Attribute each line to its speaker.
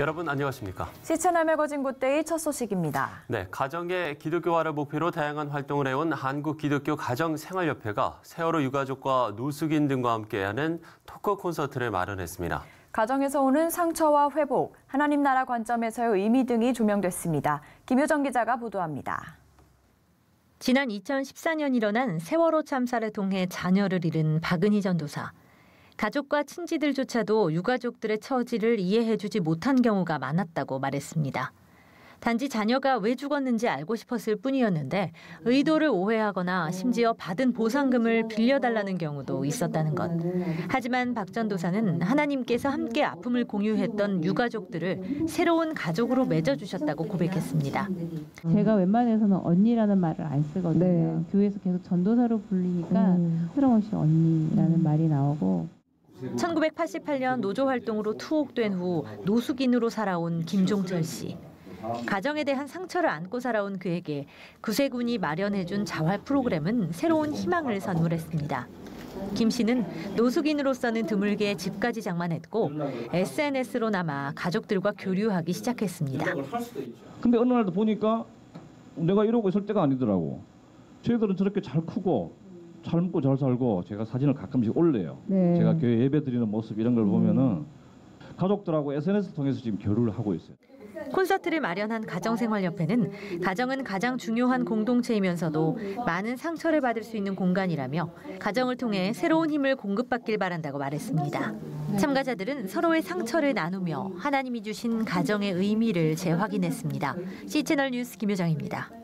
Speaker 1: 여러분 안녕하십니까?
Speaker 2: C채널 매거진 굿데이 첫 소식입니다.
Speaker 1: 네, 가정의 기독교화를 목표로 다양한 활동을 해온 한국기독교 가정생활협회가 세월호 유가족과 노숙인 등과 함께하는 토크 콘서트를 마련했습니다.
Speaker 2: 가정에서 오는 상처와 회복, 하나님 나라 관점에서의 의미 등이 조명됐습니다. 김효정 기자가 보도합니다.
Speaker 3: 지난 2014년 일어난 세월호 참사를 통해 자녀를 잃은 박은희 전도사. 가족과 친지들조차도 유가족들의 처지를 이해해주지 못한 경우가 많았다고 말했습니다. 단지 자녀가 왜 죽었는지 알고 싶었을 뿐이었는데 의도를 오해하거나 심지어 받은 보상금을 빌려달라는 경우도 있었다는 것. 하지만 박 전 도사는 하나님께서 함께 아픔을 공유했던 유가족들을 새로운 가족으로 맺어주셨다고 고백했습니다.
Speaker 4: 제가 웬만해서는 언니라는 말을 안 쓰거든요.
Speaker 5: 네.
Speaker 4: 교회에서 계속 전도사로 불리니까
Speaker 5: 음.
Speaker 4: 새로운 씨 언니라는 말이 나오고
Speaker 3: 1988년 노조 활동으로 투옥된 후 노숙인으로 살아온 김종철 씨. 가정에 대한 상처를 안고 살아온 그에게 구세군이 마련해준 자활 프로그램은 새로운 희망을 선물했습니다. 김 씨는 노숙인으로서는 드물게 집까지 장만했고 SNS로 남아 가족들과 교류하기 시작했습니다.
Speaker 6: 근데 어느 날도 보니까 내가 이러고 있을 때가 아니더라고. 저희들은 저렇게 잘 크고 잘 먹고 잘 살고 제가 사진을 가끔씩 올려요.
Speaker 5: 네.
Speaker 6: 제가 교회 예배 드리는 모습 이런 걸 보면은 가족들하고 SNS 통해서 지금 교류를 하고 있어요.
Speaker 3: 콘서트를 마련한 가정생활협회는 가정은 가장 중요한 공동체이면서도 많은 상처를 받을 수 있는 공간이라며 가정을 통해 새로운 힘을 공급받길 바란다고 말했습니다. 참가자들은 서로의 상처를 나누며 하나님이 주신 가정의 의미를 재확인했습니다. C채널 뉴스 김효정입니다.